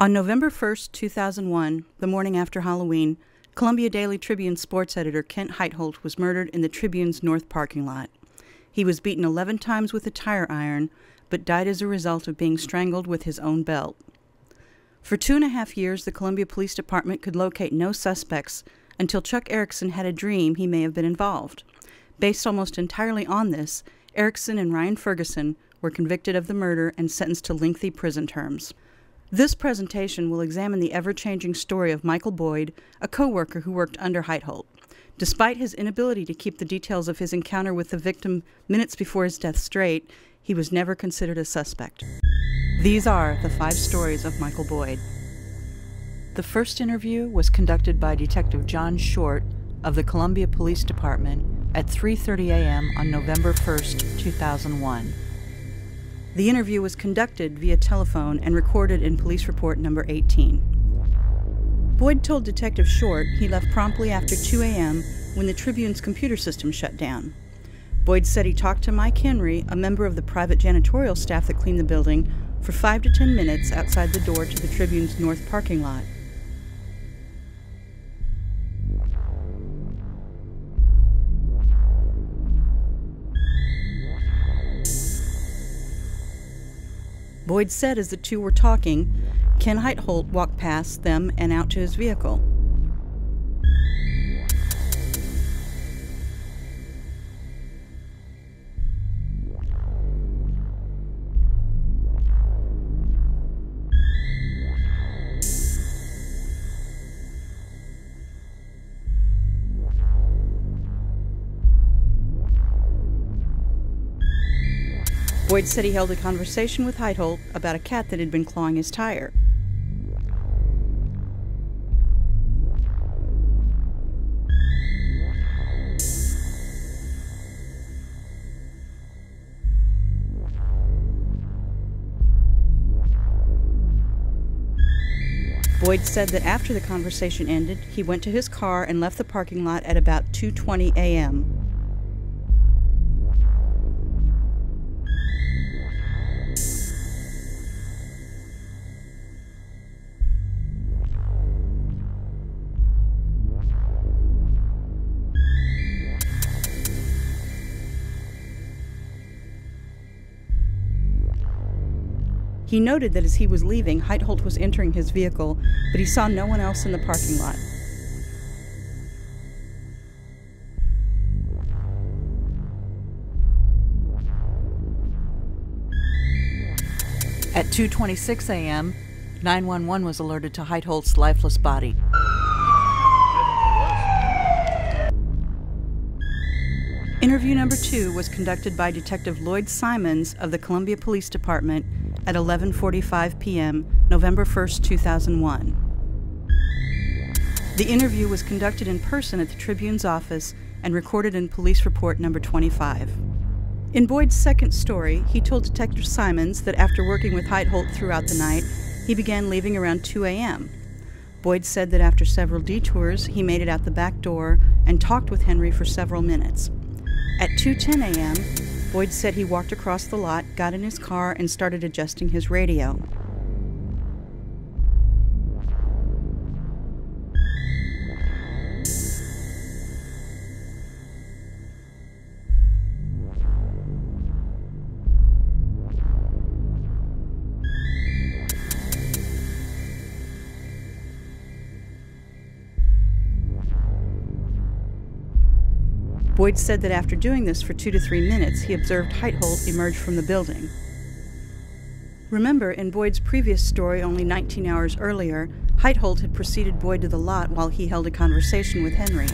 On November 1, 2001, the morning after Halloween, Columbia Daily Tribune sports editor Kent Heitholt was murdered in the Tribune's north parking lot. He was beaten 11 times with a tire iron, but died as a result of being strangled with his own belt. For two and a half years, the Columbia Police Department could locate no suspects until Chuck Erickson had a dream he may have been involved. Based almost entirely on this, Erickson and Ryan Ferguson were convicted of the murder and sentenced to lengthy prison terms. This presentation will examine the ever changing story of Michael Boyd, a co worker who worked under Heitholt. Despite his inability to keep the details of his encounter with the victim minutes before his death straight, he was never considered a suspect. These are the five stories of Michael Boyd. The first interview was conducted by Detective John Short of the Columbia Police Department at 3:30 a.m. on November 1, 2001. The interview was conducted via telephone and recorded in police report number 18. Boyd told Detective Short he left promptly after 2 a.m. when the Tribune's computer system shut down. Boyd said he talked to Mike Henry, a member of the private janitorial staff that cleaned the building, for five to ten minutes outside the door to the Tribune's north parking lot. Boyd said as the two were talking, Ken Heitholt walked past them and out to his vehicle. Boyd said he held a conversation with Heitholt about a cat that had been clawing his tire. Boyd said that after the conversation ended, he went to his car and left the parking lot at about 2:20 a.m. He noted that as he was leaving, Heitholt was entering his vehicle, but he saw no one else in the parking lot. At 2:26 a.m., 911 was alerted to Heitholt's lifeless body. Interview number two was conducted by Detective Lloyd Simons of the Columbia Police Department at 11:45 p.m., November 1, 2001. The interview was conducted in person at the Tribune's office and recorded in police report number 25. In Boyd's second story, he told Detective Simons that after working with Heitholt throughout the night, he began leaving around 2 a.m. Boyd said that after several detours, he made it out the back door and talked with Henry for several minutes. At 2:10 a.m., Boyd said he walked across the lot, got in his car, and started adjusting his radio. Boyd said that after doing this for two to three minutes, he observed Heitholt emerge from the building. Remember, in Boyd's previous story, only 19 hours earlier, Heitholt had preceded Boyd to the lot while he held a conversation with Henry.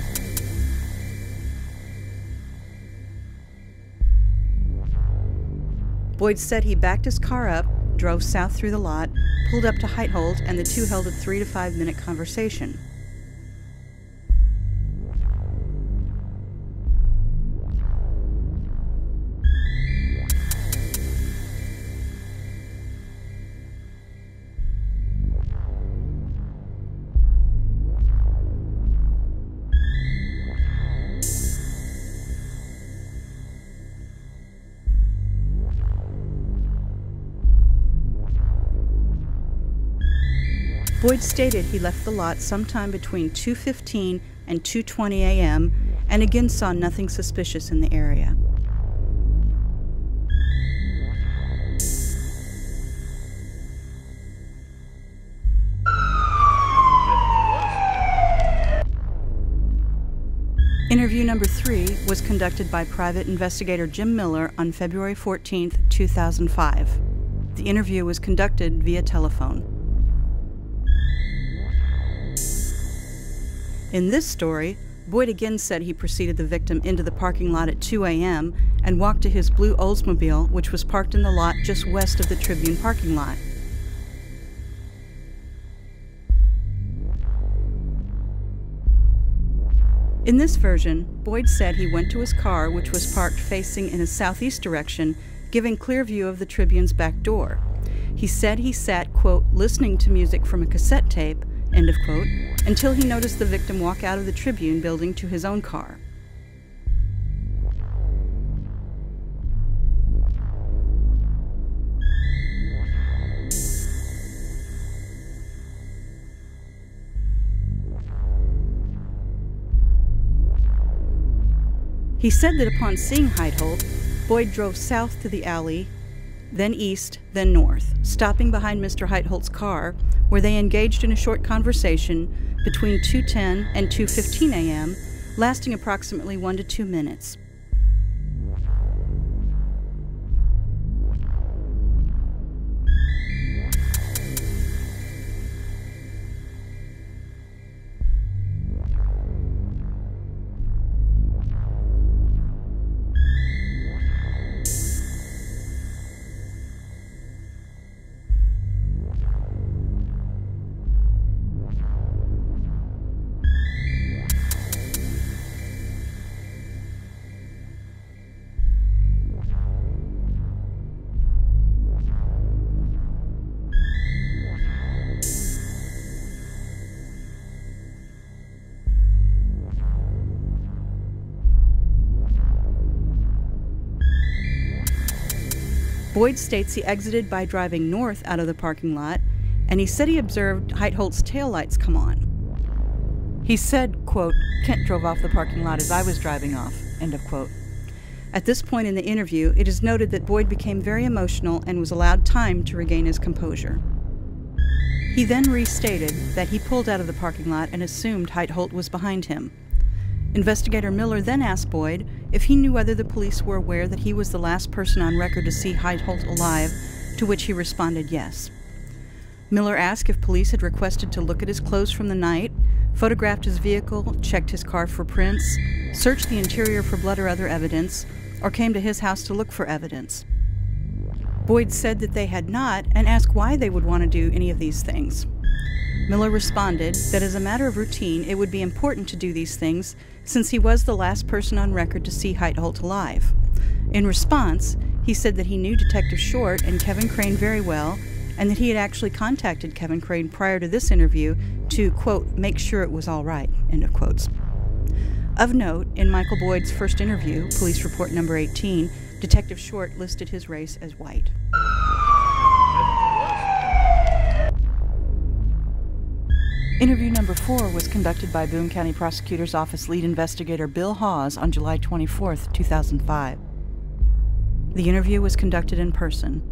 Boyd said he backed his car up, drove south through the lot, pulled up to Heitholt, and the two held a three to five minute conversation. Boyd stated he left the lot sometime between 2:15 and 2:20 a.m. and again saw nothing suspicious in the area. Interview number three was conducted by private investigator Jim Miller on February 14, 2005. The interview was conducted via telephone. In this story, Boyd again said he preceded the victim into the parking lot at 2 a.m. and walked to his blue Oldsmobile, which was parked in the lot just west of the Tribune parking lot. In this version, Boyd said he went to his car, which was parked facing in a southeast direction, giving clear view of the Tribune's back door. He said he sat, quote, listening to music from a cassette tape, end of quote, until he noticed the victim walk out of the Tribune building to his own car. He said that upon seeing Heitholt, Boyd drove south to the alley, then east, then north, stopping behind Mr. Heitholt's car, where they engaged in a short conversation between 2:10 and 2:15 a.m., lasting approximately 1 to 2 minutes. Boyd states he exited by driving north out of the parking lot, and he said he observed Heitholt's taillights come on. He said, quote, Kent drove off the parking lot as I was driving off, end of quote. At this point in the interview, it is noted that Boyd became very emotional and was allowed time to regain his composure. He then restated that he pulled out of the parking lot and assumed Heitholt was behind him. Investigator Miller then asked Boyd if he knew whether the police were aware that he was the last person on record to see Heitholt alive, to which he responded yes. Miller asked if police had requested to look at his clothes from the night, photographed his vehicle, checked his car for prints, searched the interior for blood or other evidence, or came to his house to look for evidence. Boyd said that they had not and asked why they would want to do any of these things. Miller responded that as a matter of routine, it would be important to do these things since he was the last person on record to see Heitholt alive. In response, he said that he knew Detective Short and Kevin Crane very well and that he had actually contacted Kevin Crane prior to this interview to, quote, make sure it was all right, end of quotes. Of note, in Michael Boyd's first interview, police report number 18, Detective Short listed his race as white. Interview number four was conducted by Boone County Prosecutor's Office lead investigator Bill Haws on July 24, 2005. The interview was conducted in person.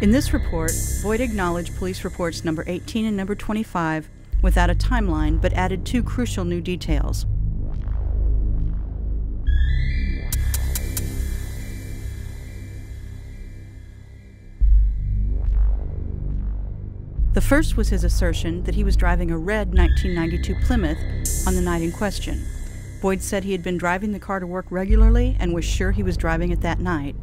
In this report, Boyd acknowledged police reports number 18 and number 25 without a timeline but added two crucial new details. The first was his assertion that he was driving a red 1992 Plymouth on the night in question. Boyd said he had been driving the car to work regularly and was sure he was driving it that night.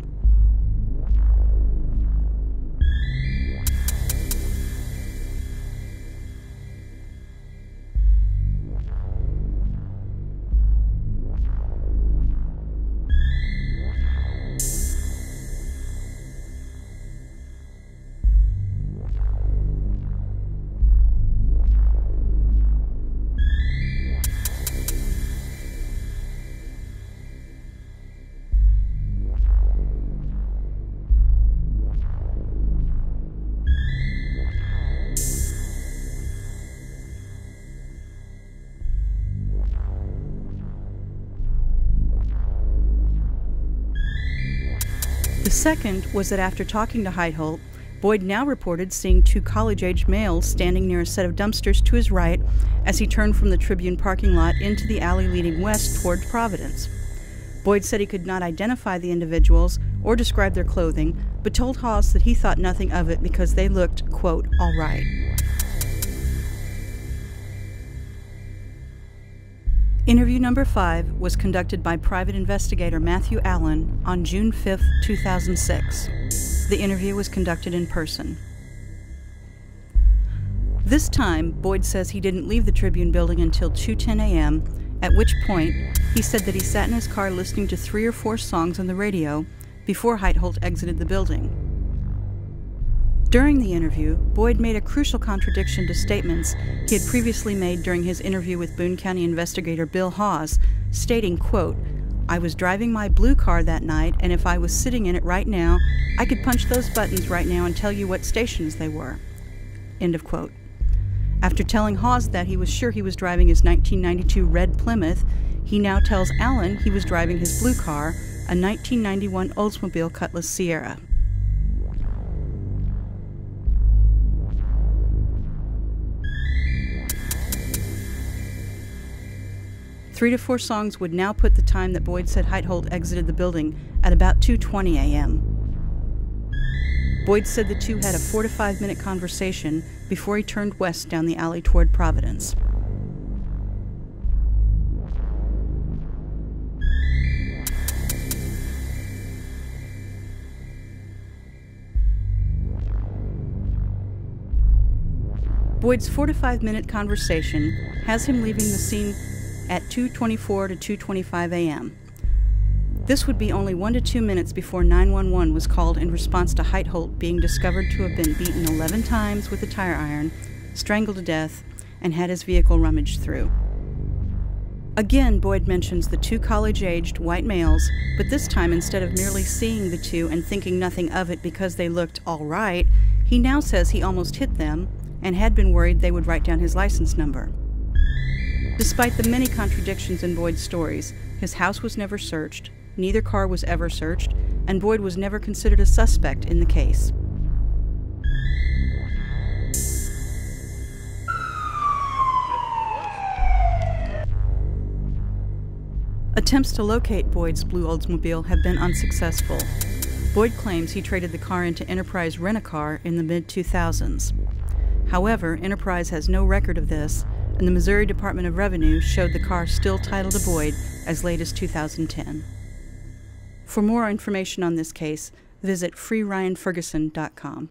Second was that after talking to Heitholt, Boyd now reported seeing two college aged males standing near a set of dumpsters to his right as he turned from the Tribune parking lot into the alley leading west toward Providence. Boyd said he could not identify the individuals or describe their clothing, but told Haws that he thought nothing of it because they looked, quote, all right. Interview number five was conducted by private investigator Matthew Allen on June 5, 2006. The interview was conducted in person. This time, Boyd says he didn't leave the Tribune building until 2:10 a.m., at which point he said that he sat in his car listening to three or four songs on the radio before Heitholt exited the building. During the interview, Boyd made a crucial contradiction to statements he had previously made during his interview with Boone County investigator Bill Haws, stating, quote, I was driving my blue car that night, and if I was sitting in it right now, I could punch those buttons right now and tell you what stations they were. End of quote. After telling Haws that he was sure he was driving his 1992 red Plymouth, he now tells Allen he was driving his blue car, a 1991 Oldsmobile Cutlass Ciera. Three to four songs would now put the time that Boyd said Heitholt exited the building at about 2.20 a.m. Boyd said the two had a four to five minute conversation before he turned west down the alley toward Providence. Boyd's four to five minute conversation has him leaving the scene at 2.24 to 2.25 a.m. This would be only one to two minutes before 911 was called in response to Heitholt being discovered to have been beaten 11 times with a tire iron, strangled to death, and had his vehicle rummaged through. Again, Boyd mentions the two college aged white males, but this time instead of merely seeing the two and thinking nothing of it because they looked all right, he now says he almost hit them and had been worried they would write down his license number. Despite the many contradictions in Boyd's stories, his house was never searched, neither car was ever searched, and Boyd was never considered a suspect in the case. Attempts to locate Boyd's blue Oldsmobile have been unsuccessful. Boyd claims he traded the car into Enterprise Rent-A-Car in the mid-2000s. However, Enterprise has no record of this, and the Missouri Department of Revenue showed the car still titled to Boyd as late as 2010. For more information on this case, visit freeryanferguson.com.